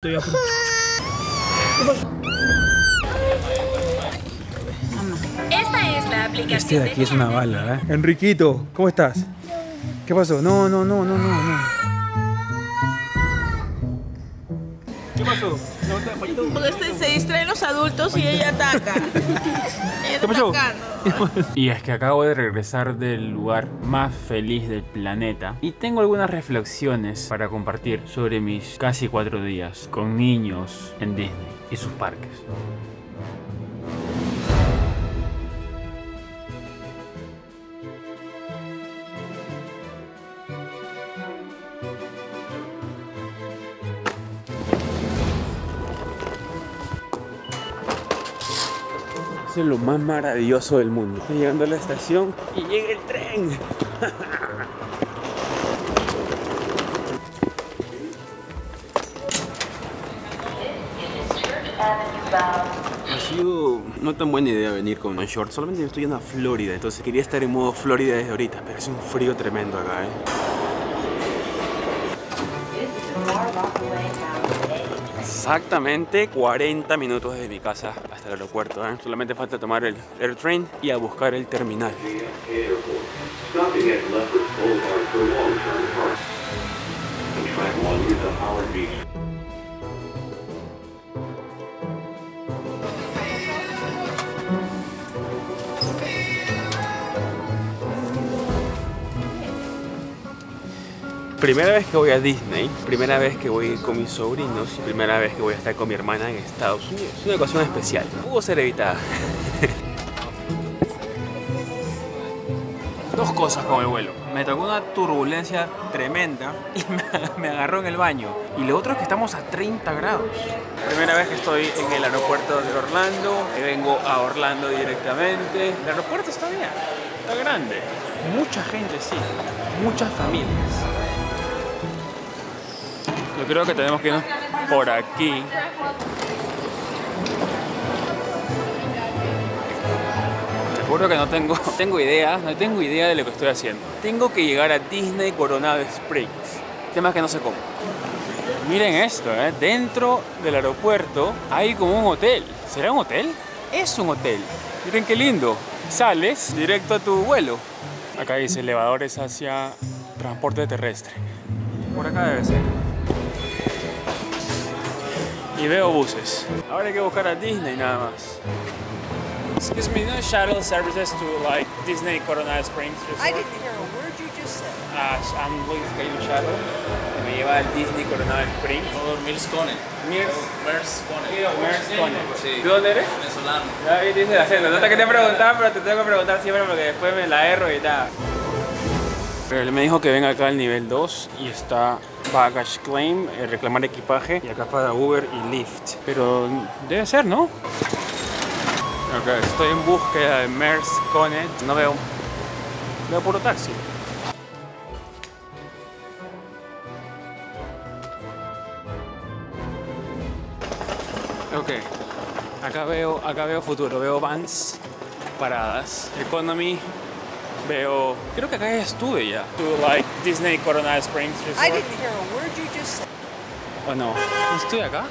Estoy a punto. Esta es la aplicación. Este de aquí es una bala, ¿eh? Enriquito, ¿cómo estás? ¿Qué pasó? No, no, no, no, no, no. ¿Qué pasó? Porque este- se distraen los adultos y ella ataca. ella está ¿Qué pasó? atacando. Y es que acabo de regresar del lugar más feliz del planeta y tengo algunas reflexiones para compartir sobre mis casi cuatro días con niños en Disney y sus parques. Es lo más maravilloso del mundo. Estoy llegando a la estación y llega el tren. Ha sido no tan buena idea venir con un short, solamente estoy yendo a Florida, entonces quería estar en modo Florida desde ahorita, pero hace un frío tremendo acá, ¿eh? Exactamente 40 minutos desde mi casa aeropuerto. ¿eh? Solamente falta tomar el AirTrain y a buscar el terminal. Primera vez que voy a Disney, primera vez que voy con mis sobrinos y primera vez que voy a estar con mi hermana en Estados Unidos. Es una ocasión especial. Pudo ser evitada. Dos cosas con el vuelo. Me tocó una turbulencia tremenda y me, me agarró en el baño. Y lo otro es que estamos a 30 grados. Primera vez que estoy en el aeropuerto de Orlando. Que vengo a Orlando directamente. El aeropuerto está bien, está grande. Mucha gente, sí. Muchas familias. Yo creo que tenemos que irnos por aquí. Te juro que no tengo, tengo idea, no tengo idea de lo que estoy haciendo. Tengo que llegar a Disney Coronado Springs. Temas que no sé cómo. Miren esto, ¿eh? dentro del aeropuerto hay como un hotel. ¿Será un hotel? Es un hotel. Miren qué lindo. Sales directo a tu vuelo. Acá dice elevadores hacia transporte terrestre. Por acá debe ser. Y veo buses. Ahora hay que buscar a Disney nada más. Excuse me, no shuttle services to like Disney Coronado Springs I Resort? didn't hear a word you just said. Ah, I'm going to get un shuttle que me lleva al Disney Coronado Springs. Por Mills Cone. Mirs, Mers Cone. Mirs Cone. Sí. ¿De dónde eres? Venezolano. David dice el acento. No te quería preguntar, pero te tengo que preguntar siempre porque después me la erro y tal. Pero él me dijo que venga acá al nivel 2 y está Baggage Claim, eh, reclamar equipaje y acá para Uber y Lyft. Pero debe ser, ¿no? Ok, estoy en búsqueda de Mers Connect. No veo. Veo puro taxi. Ok, acá veo, acá veo futuro, veo vans paradas, economy, veo, creo que acá ya estuve ya. To like Disney Coronado Springs I Resort. didn't hear a word you just said. ¿O no? ¿Estoy acá?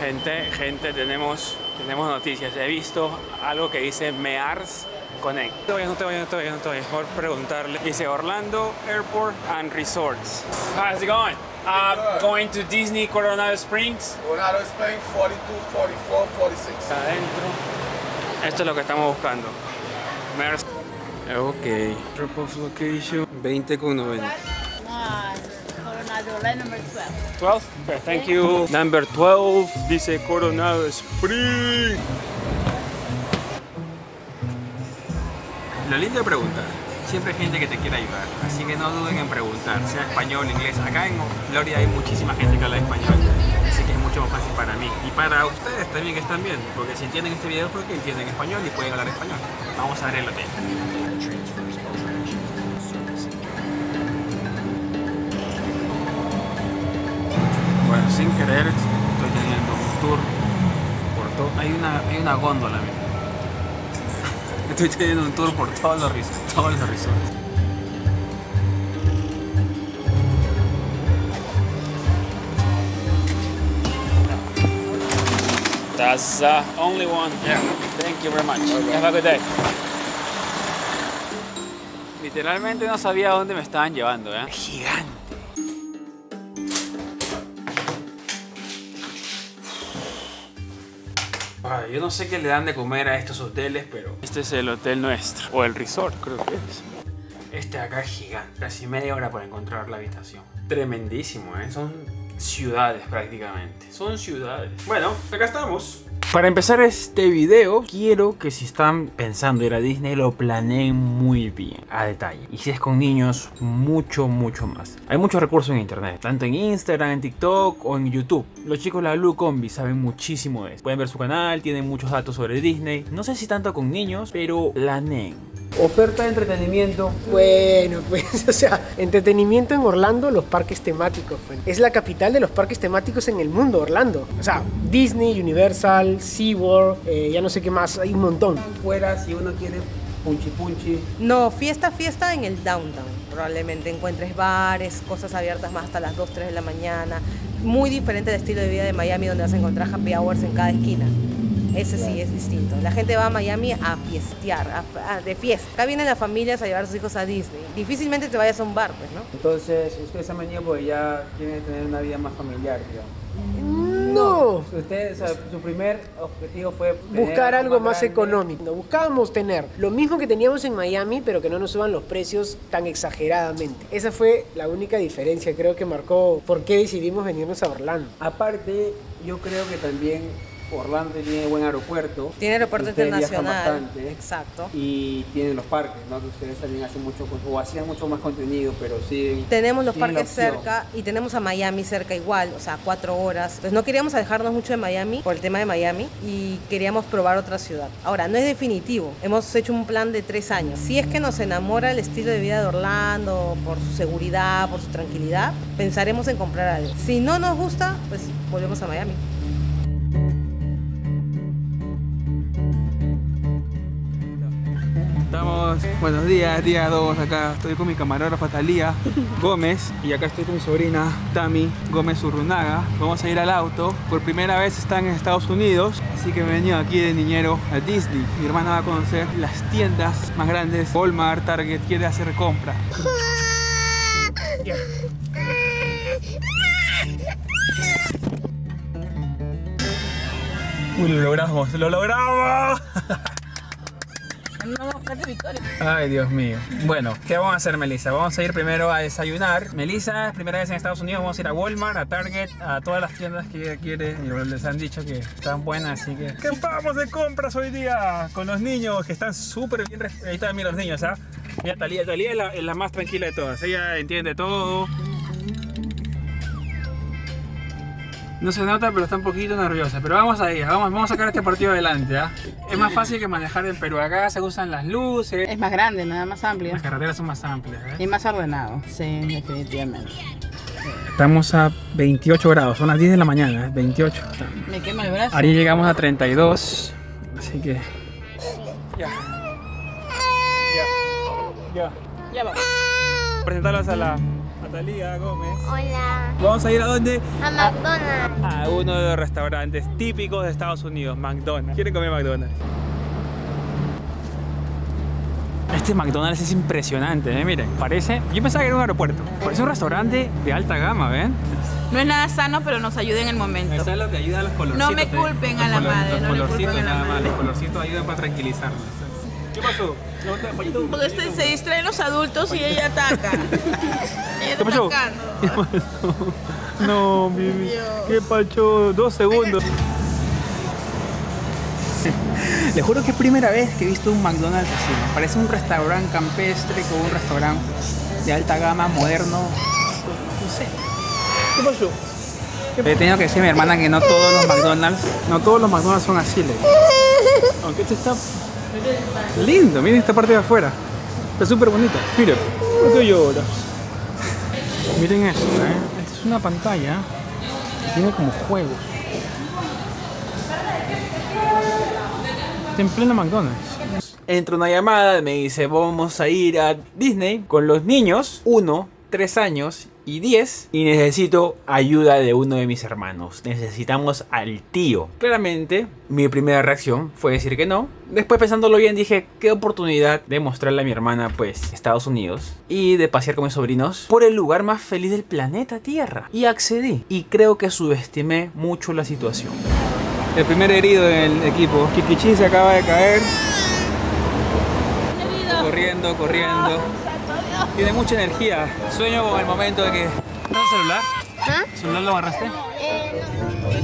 Gente, gente, tenemos, tenemos noticias. He visto algo que dice Mears Connect. No te vayas, no te vayas, no te vayas, no te vayas. Mejor preguntarle. Dice Orlando Airport and Resorts. How's it going? Uh, going to Disney Coronado Springs. Coronado Spain 42, 44, 46. adentro. Esto es lo que estamos buscando. Mers. Ok. Drop off location 20 con 90. Coronado, line number 12. 12? Okay, thank you. Number 12 dice Coronado Spring. Lo lindo de preguntar. Siempre hay gente que te quiere ayudar, así que no duden en preguntar, sea español, inglés. Acá en Florida hay muchísima gente que habla español, más fácil para mí. Y para ustedes también que están viendo, porque si entienden este video es porque entienden español y pueden hablar español. Vamos a ver el hotel. Bueno, sin querer estoy teniendo un tour por todo. Hay una, hay una góndola, mira. Estoy teniendo un tour por todos los, todos los. That's the only one. Yeah. Thank you very much. Have a good day. Literalmente no sabía dónde me estaban llevando, ¿eh? Gigante. Ay, yo no sé qué le dan de comer a estos hoteles, pero este es el hotel nuestro. O el resort, creo que es. Este de acá es gigante. Casi media hora para encontrar la habitación. Tremendísimo, ¿eh? Son ciudades prácticamente. Son ciudades. Bueno, acá estamos. Para empezar este video, quiero que si están pensando ir a Disney lo planeen muy bien, a detalle. Y si es con niños, mucho, mucho más. Hay muchos recursos en internet, tanto en Instagram, en TikTok o en YouTube. Los chicos de la Blue Combi saben muchísimo de esto. Pueden ver su canal, tienen muchos datos sobre Disney. No sé si tanto con niños, pero planeen. Oferta de entretenimiento. Bueno, pues, o sea, entretenimiento en Orlando, los parques temáticos. pues. Es la capital de los parques temáticos en el mundo, Orlando. O sea, Disney, Universal, SeaWorld, eh, ya no sé qué más, hay un montón. Fuera, si uno quiere punchi punchi. No, fiesta, fiesta en el downtown. Probablemente encuentres bares, cosas abiertas más hasta las 2, 3 de la mañana. Muy diferente del estilo de vida de Miami, donde vas a encontrar happy hours en cada esquina. Ese sí es distinto. La gente va a Miami a fiestear, a- a- de fiesta. Acá vienen las familias a llevar a sus hijos a Disney. Difícilmente te vayas a un bar, pues, ¿no? Entonces, ustedes han venido porque ya quieren tener una vida más familiar, No. O sea, su primer objetivo fue Buscar algo más grande. económico. Buscábamos tener lo mismo que teníamos en Miami, pero que no nos suban los precios tan exageradamente. Esa fue la única diferencia, creo que marcó por qué decidimos venirnos a Orlando. Aparte, yo creo que también Orlando tiene buen aeropuerto. Tiene aeropuerto internacional. bastante. Exacto. Y tienen los parques, ¿no? Que ustedes también hacen mucho, o hacían mucho más contenido, pero sí. Tenemos los parques cerca y tenemos a Miami cerca igual, o sea, cuatro horas. Entonces no queríamos alejarnos mucho de Miami por el tema de Miami y queríamos probar otra ciudad. Ahora, no es definitivo, hemos hecho un plan de tres años. Si es que nos enamora el estilo de vida de Orlando, por su seguridad, por su tranquilidad, pensaremos en comprar algo. Si no nos gusta, pues volvemos a Miami. Buenos días, día 2, acá estoy con mi camarógrafa Talía Gómez y acá estoy con mi sobrina Tami Gómez Urrunaga. Vamos a ir al auto, por primera vez están en Estados Unidos, así que me he venido aquí de niñero a Disney. Mi hermana va a conocer las tiendas más grandes, Walmart, Target, quiere hacer compra. Uy, lo logramos, lo logramos. Ay, Dios mío. Bueno, ¿qué vamos a hacer, Melissa? Vamos a ir primero a desayunar. Melissa, primera vez en Estados Unidos, vamos a ir a Walmart, a Target, a todas las tiendas que ella quiere. Y les han dicho que están buenas, así que... ¿Qué vamos de compras hoy día? Con los niños, que están súper bien... Ahí están, mira los niños, ¿ah? Mira, Talía, Talía es la, es la más tranquila de todas. Ella entiende todo. No se nota, pero está un poquito nerviosa. Pero vamos a ir, vamos, vamos a sacar este partido adelante. ¿ah? Es más fácil que manejar en Perú. Acá se usan las luces. Es más grande, nada más amplio Las carreteras son más amplias. ¿eh? y más ordenado. Sí, definitivamente. Estamos a 28 grados, son las 10 de la mañana, ¿eh? 28. Me quema el brazo. Ahí llegamos a 32, así que... Ya. Ya. Ya. Ya vamos. Presentarlos a la Natalia Gómez. Hola, Vamos a ir a dónde? a McDonald's. A uno de los restaurantes típicos de Estados Unidos, McDonald's. ¿Quieren comer McDonald's? Este McDonald's es impresionante, ¿eh? miren, parece, yo pensaba que era un aeropuerto, parece un restaurante de alta gama, ¿ven? No es nada sano, pero nos ayuda en el momento. Eso es lo que ayuda a los colorcitos. No me ¿eh? culpen a la madre, Los no colorcitos culpen a la nada más, los colorcitos ayudan para tranquilizarnos. ¿Qué pasó? Porque este- se distraen los adultos y ella ataca. ella ¿Qué está pasó? atacando. ¿Qué pasó? No, mi ¿Qué pasó? Dos segundos. Le juro que es primera vez que he visto un McDonald's así. Parece un restaurante campestre con un restaurante de alta gama, moderno. No sé. ¿Qué pasó? He tenido que decir a mi hermana que no todos los McDonald's, no todos los McDonald's son así. le. Aunque este está lindo, miren esta parte de afuera. Está súper bonita. ¿por qué lloras? Miren esto, ¿eh? Esta es una pantalla tiene como juegos. Está en pleno McDonald's. Entra una llamada, me dice, vamos a ir a Disney con los niños, uno, tres años y 10 y necesito ayuda de uno de mis hermanos. Necesitamos al tío. Claramente, mi primera reacción fue decir que no. Después pensándolo bien dije, qué oportunidad de mostrarle a mi hermana pues Estados Unidos y de pasear con mis sobrinos por el lugar más feliz del planeta Tierra. Y accedí y creo que subestimé mucho la situación. El primer herido en el equipo. Kikichi se acaba de caer. Corriendo, corriendo. Tiene mucha energía. Sueño con el momento de que. ¿Tienes celular? ¿Ah? ¿Celular lo agarraste?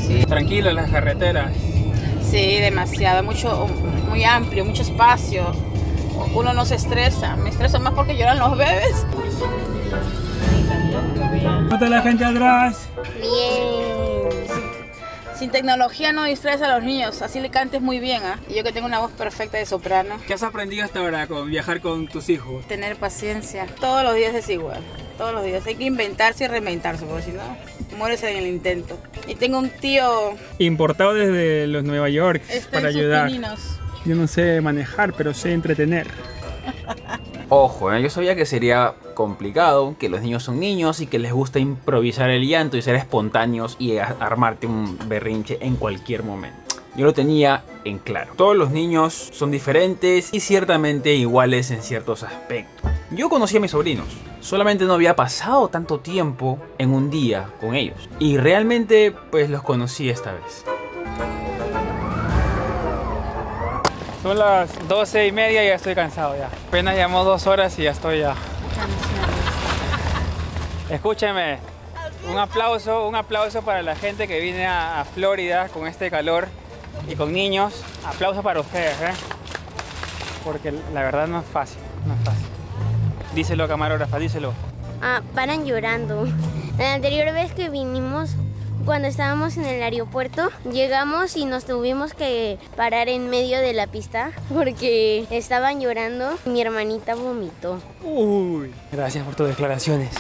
Sí, Tranquilo en las carreteras. sí, demasiado, mucho, muy amplio, mucho espacio. Uno no se estresa, me estreso más porque lloran los bebés. ¿Cómo está la gente atrás? Bien. Sin tecnología no distraes a los niños, así le cantes muy bien, ¿ah? Y yo que tengo una voz perfecta de soprano. ¿Qué has aprendido hasta ahora con viajar con tus hijos? Tener paciencia. Todos los días es igual. Todos los días. Hay que inventarse y reinventarse, porque si no, mueres en el intento. Y tengo un tío. Importado desde los Nueva York Está para en sus ayudar. pininos. Yo no sé manejar, pero sé entretener. Ojo, ¿eh? yo sabía que sería complicado, que los niños son niños y que les gusta improvisar el llanto y ser espontáneos y armarte un berrinche en cualquier momento. Yo lo tenía en claro. Todos los niños son diferentes y ciertamente iguales en ciertos aspectos. Yo conocí a mis sobrinos, solamente no había pasado tanto tiempo en un día con ellos. Y realmente pues los conocí esta vez. Son las 12 y media y ya estoy cansado ya. Apenas llamó dos horas y ya estoy ya. Escúcheme, un aplauso, un aplauso para la gente que viene a, a Florida con este calor y con niños. Aplauso para ustedes, ¿eh? Porque la verdad no es fácil, no es fácil. Díselo, camarógrafa, díselo. Ah, paran llorando. La anterior vez que vinimos, cuando estábamos en el aeropuerto, llegamos y nos tuvimos que parar en medio de la pista porque estaban llorando. Mi hermanita vomitó. Uy, gracias por tus declaraciones.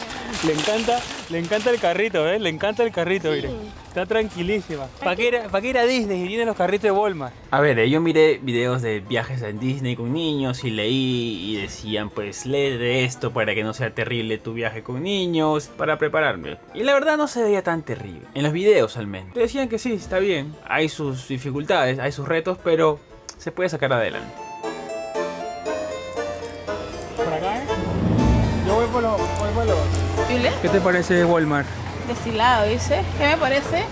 Le encanta, le encanta el carrito, ¿eh? Le encanta el carrito, miren. Está tranquilísima. ¿Para qué, ir a- pa' qué ir a Disney y tiene los carritos de Walmart? A ver, eh, yo miré videos de viajes en Disney con niños y leí y decían pues lee de esto para que no sea terrible tu viaje con niños, para prepararme. Y la verdad no se veía tan terrible, en los videos al menos. Decían que sí, está bien, hay sus dificultades, hay sus retos, pero se puede sacar adelante. ¿Por acá, eh? Yo voy por los... Voy por los... ¿Chile? ¿Qué te parece Walmart? Destilado, dice. ¿Qué me parece?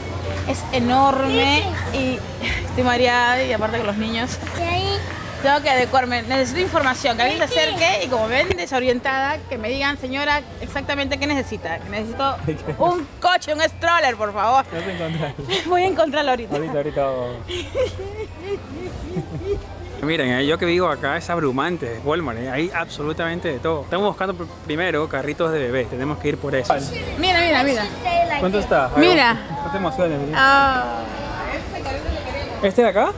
Es enorme y estoy mareada y aparte con los niños. Tengo que adecuarme. Necesito información, que alguien se acerque y como ven desorientada, que me digan, señora, exactamente qué necesita. Necesito un coche, un stroller, por favor. Voy a encontrarlo ahorita. Ahorita, ahorita. Miren, eh, yo que vivo acá es abrumante, Walmart, eh, hay absolutamente de todo. Estamos buscando pr- primero carritos de bebé, tenemos que ir por eso. Mira, mira, mira. ¿Cuánto está? Mira. No te emociones. ¿sí? Ah, ¿Este de acá?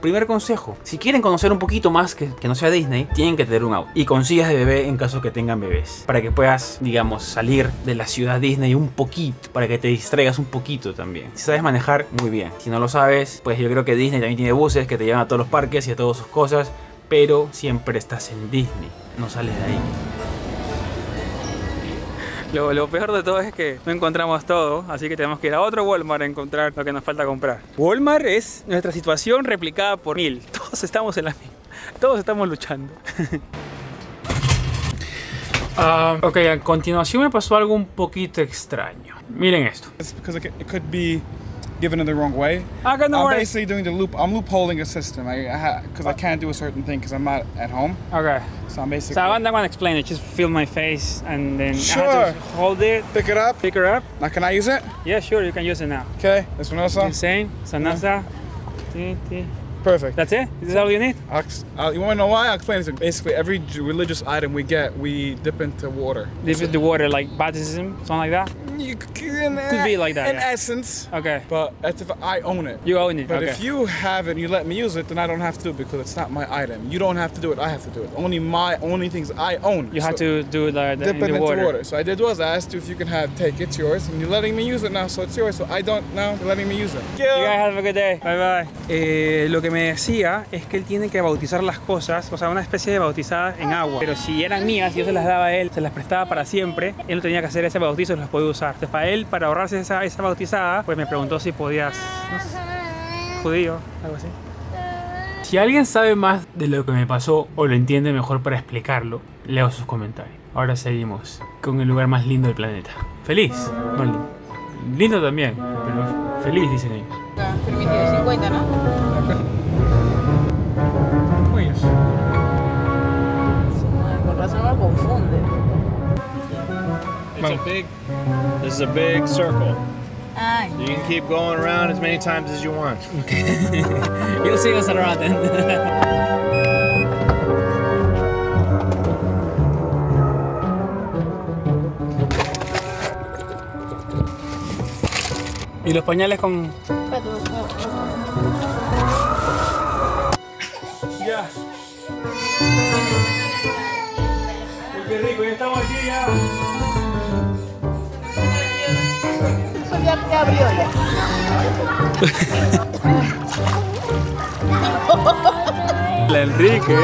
Primer consejo, si quieren conocer un poquito más que, que no sea Disney, tienen que tener un auto. Y consigas de bebé en caso que tengan bebés. Para que puedas, digamos, salir de la ciudad Disney un poquito. Para que te distraigas un poquito también. Si sabes manejar, muy bien. Si no lo sabes, pues yo creo que Disney también tiene buses que te llevan a todos los parques y a todas sus cosas. Pero siempre estás en Disney. No sales de ahí. Lo, lo peor de todo es que no encontramos todo, así que tenemos que ir a otro Walmart a encontrar lo que nos falta comprar. Walmart es nuestra situación replicada por mil. Todos estamos en la misma. Todos estamos luchando. Ah, ok, a continuación me pasó algo un poquito extraño. Miren esto. It's it could, it could be given in the wrong way. I got no I'm basically doing the loop. I'm loopholing a system. I, I because I can't do a certain thing because I'm not at home. Okay. So I'm basically. So I want that one explain it. Just film my face and then I Sure. to hold it, Pick it up. pick it up. Now, can I use it? Yeah, sure, you can use it now. Okay. This one also. Insane, Sanasa. Ti, ti. Perfect. That's it? Is that all you need? I'll, I'll, uh, you want to know why? I'll explain it. Basically, every religious item we get, we dip into water. Dip in the water like baptism, something like that? Mm, you c- in, Could be uh, like that, In yeah. essence. Okay. But that's if I own it. You own it, But okay. if you have it and you let me use it, then I don't have to because it's not my item. You don't have to do it. I have to do it. Only my only things I own. You have to do like uh, dip in it the into water. water. So I did was I asked you if you can have take it's yours, and you're letting me use it now, so it's yours. So I don't now. You're letting me use it. You guys have a good day. Bye bye. Eh, lo que me decía es que él tiene que bautizar las cosas, o sea, una especie de bautizada en agua. Pero si eran mías yo se las daba a él, se las prestaba para siempre, él no tenía que hacer ese bautizo y las podía usar. Entonces, para él, para ahorrarse esa, esa bautizada, pues me preguntó si podías. no sé, judío, algo así. Si alguien sabe más de lo que me pasó o lo entiende mejor para explicarlo, leo sus comentarios. Ahora seguimos con el lugar más lindo del planeta. Feliz. No, li- lindo también, pero feliz, dicen ellos. Permitido 50, ¿no? A big. This is a big circle. Ay. You can keep going around as many times as you want. You'll see us around then. Y los pañales con. Ya. Qué rico, ya estamos aquí ya. Ya, ya abrió ya. La Enrique.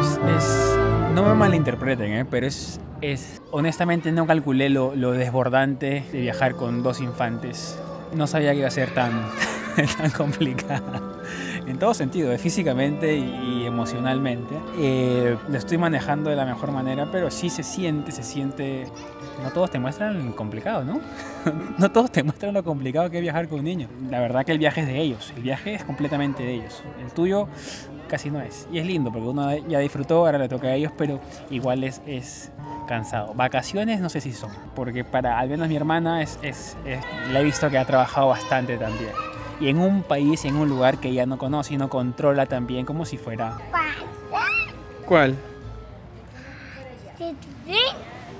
Es, es- no me malinterpreten, ¿eh? pero es, es. Honestamente, no calculé lo, lo desbordante de viajar con dos infantes. No sabía que iba a ser tan, tan complicada. En todo sentido, eh, físicamente y, emocionalmente. Eh, lo estoy manejando de la mejor manera, pero sí se siente, se siente. No todos te muestran complicado, ¿no? no todos te muestran lo complicado que es viajar con un niño. La verdad que el viaje es de ellos, el viaje es completamente de ellos. El tuyo casi no es. Y es lindo porque uno ya disfrutó, ahora le toca a ellos, pero igual es, es cansado. Vacaciones no sé si son, porque para al menos mi hermana es, es, es- la he visto que ha trabajado bastante también. Y en un país, en un lugar que ella no conoce y no controla también como si fuera... ¿Cuál?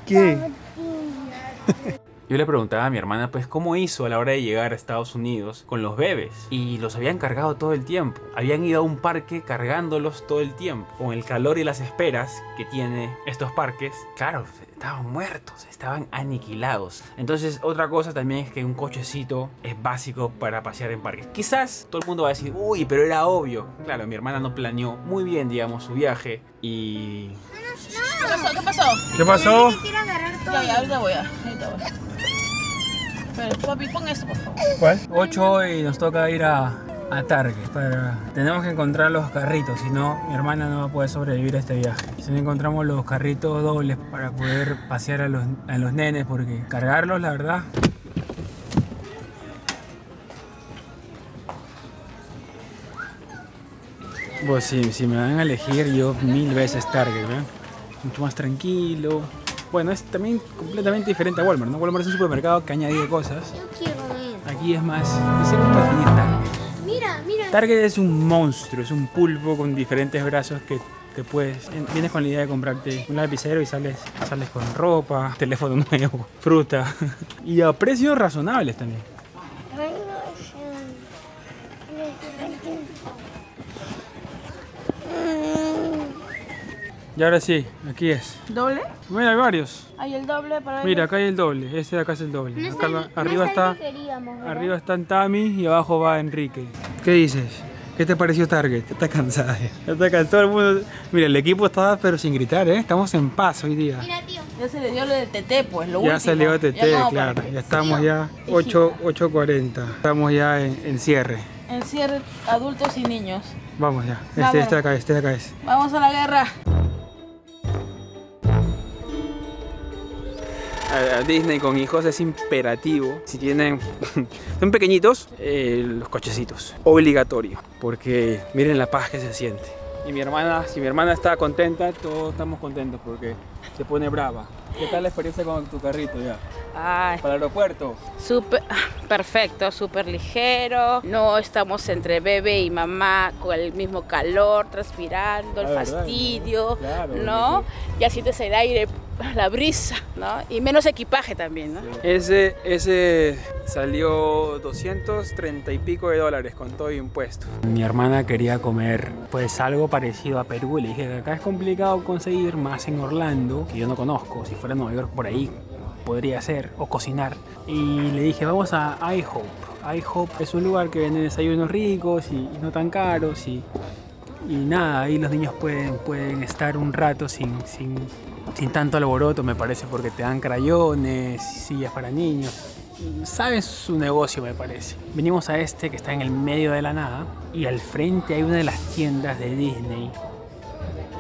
¿Qué? Yo le preguntaba a mi hermana, pues, cómo hizo a la hora de llegar a Estados Unidos con los bebés. Y los habían cargado todo el tiempo. Habían ido a un parque cargándolos todo el tiempo. Con el calor y las esperas que tiene estos parques. Claro, estaban muertos, estaban aniquilados. Entonces, otra cosa también es que un cochecito es básico para pasear en parques. Quizás todo el mundo va a decir, uy, pero era obvio. Claro, mi hermana no planeó muy bien, digamos, su viaje. Y... ¿Qué pasó? ¿Qué pasó? ¿Qué pasó? Ya, ya, ahorita voy a. Ahorita voy. Pero, papi, pon esto, por favor. ¿Cuál? 8 y nos toca ir a, a Target. Para... Tenemos que encontrar los carritos, si no, mi hermana no va a poder sobrevivir a este viaje. Si no encontramos los carritos dobles para poder pasear a los, a los nenes, porque cargarlos, la verdad. Pues sí, si me van a elegir, yo mil veces Target, ¿verdad? Mucho más tranquilo. Bueno, es también completamente diferente a Walmart, ¿no? Walmart es un supermercado que ha añadido cosas. Quiero ir. Aquí es más. Definir Target. Mira, mira. Target es un monstruo, es un pulpo con diferentes brazos que te puedes. Vienes con la idea de comprarte un lapicero y sales, sales con ropa, teléfono nuevo, fruta. Y a precios razonables también. Y ahora sí, aquí es. ¿Doble? Mira, hay varios. Hay el doble para Mira, acá hay el doble. Este de acá es el doble. No Acá el- no arriba está el. Arriba están Tami y abajo va Enrique. ¿Qué dices? ¿Qué te pareció Target? Está cansada. está cansado el mundo. Mira, el equipo está pero sin gritar, ¿eh? Estamos en paz hoy día. Mira, tío. Ya se le dio lo del TT, pues, lo Ya último. salió TT, Ya como claro. Ya estamos ya 8, 8.40. Estamos ya en, en cierre. Adultos y niños. Vamos ya. Este, este de acá, este de acá es. Vamos a la guerra. Disney con hijos es imperativo. Si tienen, son pequeñitos, eh, los cochecitos. Obligatorio. Porque miren la paz que se siente. Y mi hermana, si mi hermana está contenta, todos estamos contentos porque se pone brava. ¿Qué tal la experiencia con tu carrito ya? Ay. Para el aeropuerto. Súper, ah, perfecto, súper ligero. No estamos entre bebé y mamá con el mismo calor, transpirando, el verdad, fastidio, Claro, ¿no? Ya sientes el aire, la brisa, ¿no? Y menos equipaje también, ¿no? Ese, ese salió 230 y pico de dólares con todo impuesto. Mi hermana quería comer pues algo parecido a Perú. Le dije que acá es complicado conseguir más en Orlando, que yo no conozco. Si fuera Nueva York por ahí podría ser, o cocinar. Y le dije, vamos a iHope. iHope es un lugar que vende desayunos ricos y, y no tan caros y, y nada, ahí los niños pueden, pueden estar un rato sin, sin, sin tanto alboroto, me parece, porque te dan crayones, sillas para niños. Saben su negocio, me parece. Venimos a este que está en el medio de la nada y al frente hay una de las tiendas de Disney.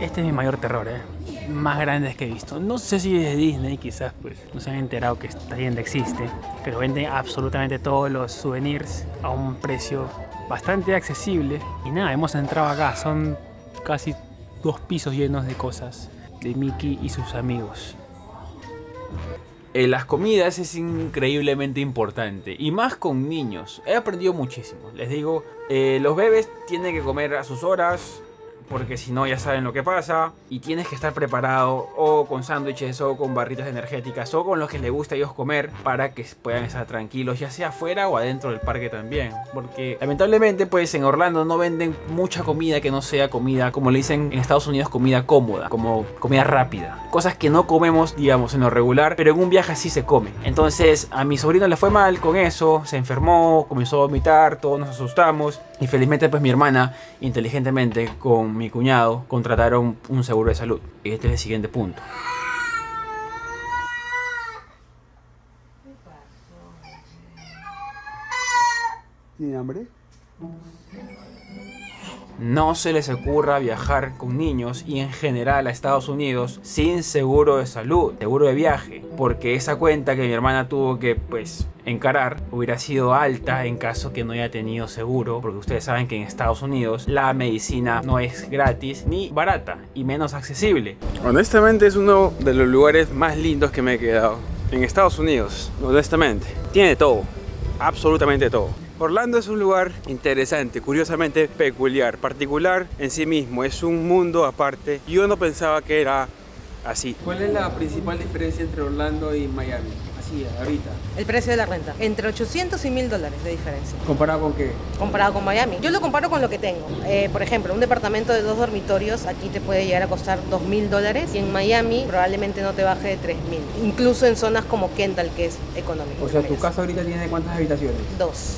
Este es mi mayor terror, ¿eh? Más grandes que he visto. No sé si es Disney, quizás pues no se han enterado que esta tienda existe, pero vende absolutamente todos los souvenirs a un precio bastante accesible. Y nada, hemos entrado acá. Son casi dos pisos llenos de cosas de Mickey y sus amigos. En las comidas es increíblemente importante y más con niños. He aprendido muchísimo. Les digo, eh, los bebés tienen que comer a sus horas porque si no ya saben lo que pasa y tienes que estar preparado o con sándwiches o con barritas energéticas o con lo que les gusta a ellos comer para que puedan estar tranquilos ya sea afuera o adentro del parque también. Porque lamentablemente pues en Orlando no venden mucha comida que no sea comida como le dicen en Estados Unidos comida cómoda como comida rápida. Cosas que no comemos digamos en lo regular pero en un viaje así se come. Entonces a mi sobrino le fue mal con eso se enfermó comenzó a vomitar todos nos asustamos y felizmente pues mi hermana inteligentemente con mi cuñado contrataron un seguro de salud. Y este es el siguiente punto. ¿Tiene hambre? No se les ocurra viajar con niños y en general a Estados Unidos sin seguro de salud, seguro de viaje, porque esa cuenta que mi hermana tuvo que pues encarar hubiera sido alta en caso que no haya tenido seguro, porque ustedes saben que en Estados Unidos la medicina no es gratis ni barata y menos accesible. Honestamente es uno de los lugares más lindos que me he quedado en Estados Unidos, honestamente. Tiene todo, absolutamente todo. Orlando es un lugar interesante, curiosamente peculiar, particular en sí mismo, es un mundo aparte. Yo no pensaba que era así. ¿Cuál es la principal diferencia entre Orlando y Miami? Así, ahorita. El precio de la renta. Entre 800 y 1000 dólares de diferencia. ¿Comparado con qué? Comparado con Miami. Yo lo comparo con lo que tengo. Eh, por ejemplo, un departamento de dos dormitorios aquí te puede llegar a costar 2000 dólares y en Miami probablemente no te baje de 3000. Incluso en zonas como Kendall, que es económico. O sea, tu casa ahorita tiene cuántas habitaciones? Dos.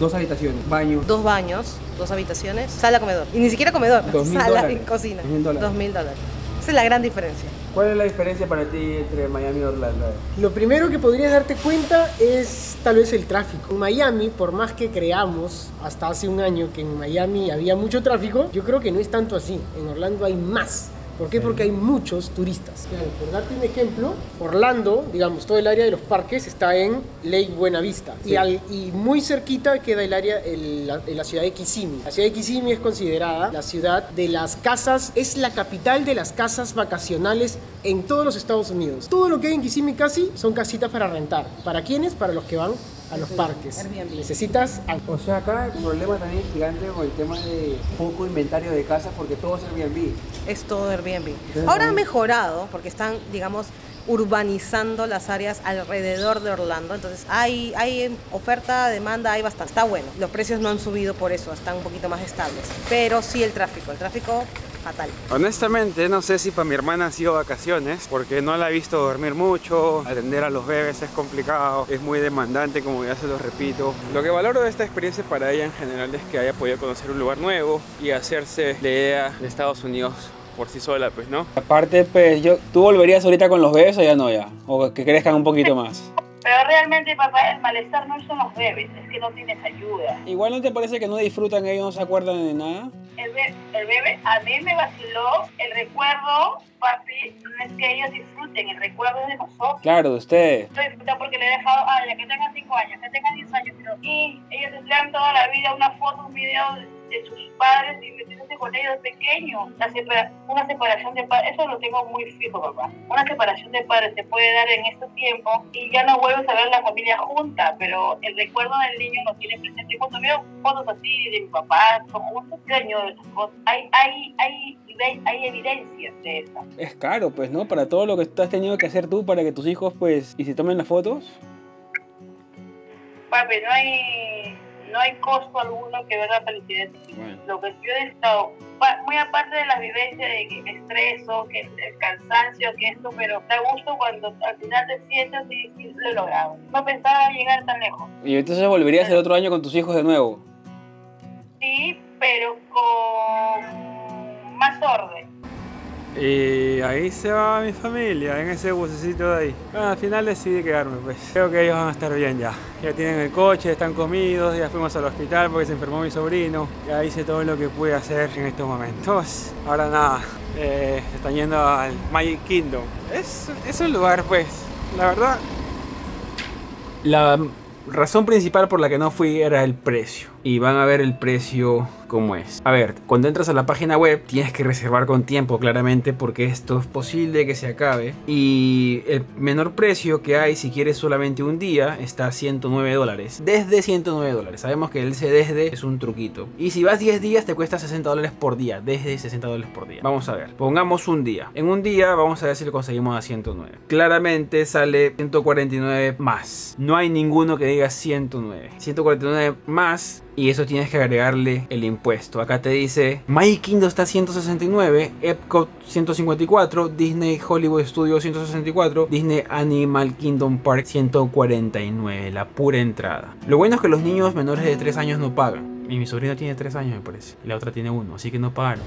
Dos habitaciones, baño. Dos baños, dos habitaciones, sala, comedor. Y ni siquiera comedor, Dos mil sala dólares. y cocina. Dos mil dólares. Dos mil dólares. Esa es la gran diferencia. ¿Cuál es la diferencia para ti entre Miami y Orlando? Lo primero que podrías darte cuenta es tal vez el tráfico. En Miami, por más que creamos hasta hace un año que en Miami había mucho tráfico, yo creo que no es tanto así. En Orlando hay más. ¿Por qué? Porque hay muchos turistas. Claro, por darte un ejemplo, Orlando, digamos, todo el área de los parques está en Lake Buenavista. Sí. Y, al- y muy cerquita queda el área, el- la, la ciudad de Kissimmee. La ciudad de Kissimmee es considerada la ciudad de las casas, es la capital de las casas vacacionales en todos los Estados Unidos. Todo lo que hay en Kissimmee casi son casitas para rentar. ¿Para quiénes? Para los que van a los parques. Necesitas O sea, acá el problema también es gigante con el tema de poco inventario de casas porque todo es Airbnb. Es todo Airbnb. Entonces, Ahora han ahí- mejorado porque están, digamos, urbanizando las áreas alrededor de Orlando. Entonces hay, hay oferta, demanda, hay bastante. Está bueno. Los precios no han subido por eso, están un poquito más estables. Pero sí el tráfico, el tráfico fatal. Honestamente, no sé si para mi hermana han sido vacaciones, porque no la he visto dormir mucho, atender a los bebés es complicado, es muy demandante, como ya se lo repito. Lo que valoro de esta experiencia para ella en general es que haya podido conocer un lugar nuevo y hacerse la idea de Estados Unidos por sí sola, pues, ¿no? Aparte, pues, yo, ¿tú volverías ahorita con los bebés o ya no ya? ¿O que crezcan un poquito más? Pero realmente, papá, el malestar no son los bebés, es que no tienes ayuda. Igual no te parece que no disfrutan, ellos no se acuerdan de nada. El, be- el bebé, a mí me vaciló el recuerdo, papi, no es que ellos disfruten, el recuerdo es de nosotros. Claro, de ustedes. Estoy disfrutando porque le he dejado, ah, ya que tengan 5 años, que tengan 10 años, pero y ellos tendrán toda la vida una foto, un video de sus padres con ellos pequeños. La separa- una separación de padres, eso lo tengo muy fijo, papá. Una separación de padres se puede dar en este tiempo y ya no vuelves a ver la familia junta, pero el recuerdo del niño lo tiene presente. Cuando veo fotos así de mi papá, como un extraño de esas cosas, hay, hay, hay, hay evidencias de eso. Es caro, pues, ¿no? Para todo lo que tú has tenido que hacer tú para que tus hijos, pues, y se tomen las fotos. Papi, no hay, no hay costo alguno que ver la felicidad. Lo que yo he estado, muy aparte de la vivencia de que me estreso, que el, el cansancio, que esto, pero da gusto cuando al final te sientas y, y lo he logrado. No pensaba llegar tan lejos. Y entonces volverías el otro año con tus hijos de nuevo. Sí, pero con más orden. Y ahí se va mi familia, en ese bucecito de ahí. Bueno, al final decidí quedarme, pues. Creo que ellos van a estar bien ya. Ya tienen el coche, están comidos, ya fuimos al hospital porque se enfermó mi sobrino. Ya hice todo lo que pude hacer en estos momentos. Ahora nada, eh, están yendo al Magic Kingdom. Es, es un lugar, pues, la verdad, La razón principal por la que no fui era el precio. Y van a ver el precio como es. A ver, cuando entras a la página web tienes que reservar con tiempo claramente porque esto es posible que se acabe. Y el menor precio que hay si quieres solamente un día está a 109 dólares. Desde 109 dólares. Sabemos que el ese desde es un truquito. Y si vas 10 días te cuesta 60 dólares por día. Desde 60 dólares por día. Vamos a ver. Pongamos un día. En un día vamos a ver si lo conseguimos a 109. Claramente sale 149 más. No hay ninguno que diga 109. 149 más y eso tienes que agregarle el impuesto. Acá te dice Magic Kingdom está 169, Epcot 154, Disney Hollywood Studios 164, Disney Animal Kingdom Park 149, la pura entrada. Lo bueno es que los niños menores de 3 años no pagan. Y mi sobrino tiene 3 años me parece, y la otra tiene 1, así que no pagaron.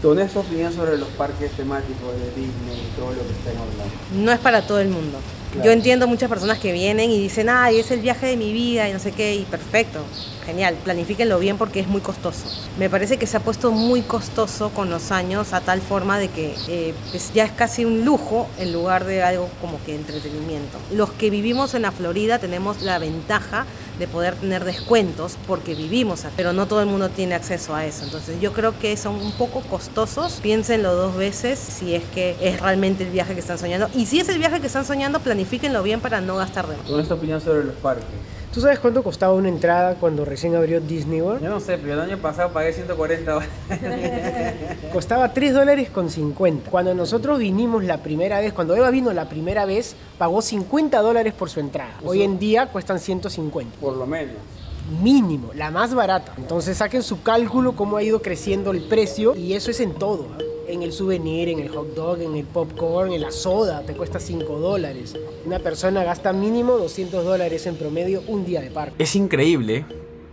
Tu honesta opinión sobre los parques temáticos de Disney y todo lo que está en Orlando. No es para todo el mundo. Claro. Yo entiendo muchas personas que vienen y dicen, ay, es el viaje de mi vida y no sé qué, y perfecto, genial, planifíquenlo bien porque es muy costoso. Me parece que se ha puesto muy costoso con los años a tal forma de que eh, pues ya es casi un lujo en lugar de algo como que entretenimiento. Los que vivimos en la Florida tenemos la ventaja de poder tener descuentos porque vivimos, pero no todo el mundo tiene acceso a eso. Entonces yo creo que son un poco costosos. Piénsenlo dos veces si es que es realmente el viaje que están soñando. Y si es el viaje que están soñando, planifíquenlo bien para no gastar de más. Tu honesta opinión sobre los parques. ¿Tú sabes cuánto costaba una entrada cuando recién abrió Disney World? Yo no sé, pero el año pasado pagué 140 dólares. Costaba 3 dólares con 50. Cuando nosotros vinimos la primera vez, cuando Eva vino la primera vez, pagó 50 dólares por su entrada. Hoy en día cuestan 150. Por lo menos. Mínimo, la más barata. Entonces saquen su cálculo cómo ha ido creciendo el precio y eso es en todo. ¿ah? En el souvenir, en el hot dog, en el popcorn, en la soda, te cuesta 5 dólares. Una persona gasta mínimo 200 dólares en promedio un día de parque. Es increíble,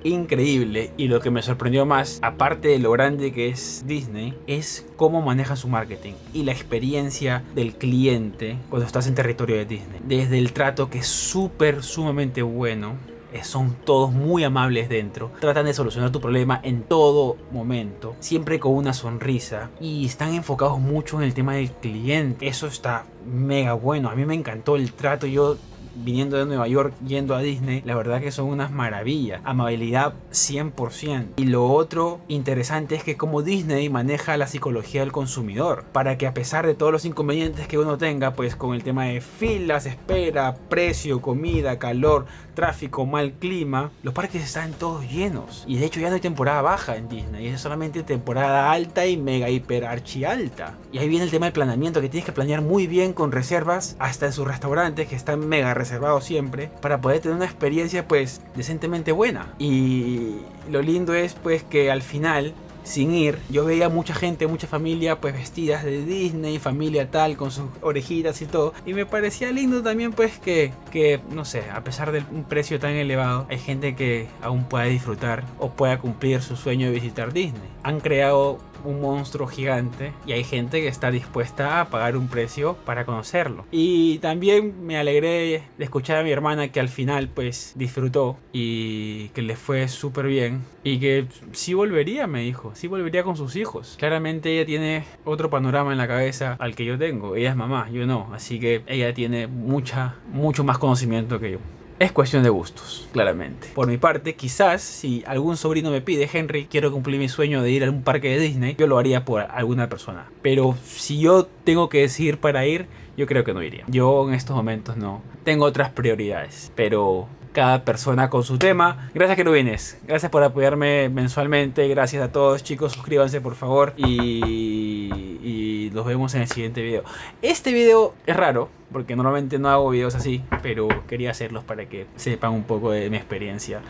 increíble. Y lo que me sorprendió más, aparte de lo grande que es Disney, es cómo maneja su marketing y la experiencia del cliente cuando estás en territorio de Disney. Desde el trato que es súper, sumamente bueno. Eh, Son todos muy amables dentro. Tratan de solucionar tu problema en todo momento. Siempre con una sonrisa. Y están enfocados mucho en el tema del cliente. Eso está mega bueno. A mí me encantó el trato. Yo viniendo de Nueva York, yendo a Disney, la verdad que son unas maravillas. Amabilidad 100%. Y lo otro interesante es que como Disney maneja la psicología del consumidor, para que a pesar de todos los inconvenientes que uno tenga, pues con el tema de filas, espera, precio, comida, calor, tráfico, mal clima, los parques están todos llenos. Y de hecho ya no hay temporada baja en Disney, es solamente temporada alta y mega hiper archi alta. Y ahí viene el tema del planeamiento, que tienes que planear muy bien con reservas, hasta en sus restaurantes que están mega reservados siempre, para poder tener una experiencia pues decentemente buena. Y lo lindo es pues que al final sin ir, yo veía mucha gente, mucha familia pues vestidas de Disney, familia tal, con sus orejitas y todo. Y me parecía lindo también pues que, que no sé, a pesar de un precio tan elevado, hay gente que aún puede disfrutar o pueda cumplir su sueño de visitar Disney. Han creado un monstruo gigante y hay gente que está dispuesta a pagar un precio para conocerlo. Y también me alegré de escuchar a mi hermana que al final pues disfrutó y que le fue súper bien y que sí volvería, me dijo, sí volvería con sus hijos. Claramente ella tiene otro panorama en la cabeza al que yo tengo. Ella es mamá, yo no, así que ella tiene mucha, mucho más conocimiento que yo. Es cuestión de gustos, claramente. Por mi parte, quizás si algún sobrino me pide, Henry, quiero cumplir mi sueño de ir a un parque de Disney, yo lo haría por alguna persona. Pero si yo tengo que decidir para ir, yo creo que no iría. Yo en estos momentos no. Tengo otras prioridades. Pero cada persona con su tema. Gracias que no vienes. Gracias por apoyarme mensualmente. Gracias a todos chicos. Suscríbanse por favor. Y, los vemos en el siguiente video. Este video es raro. Porque normalmente no hago videos así. Pero quería hacerlos para que sepan un poco de mi experiencia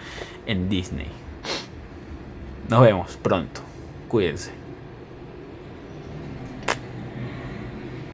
en Disney. Nos vemos pronto. Cuídense.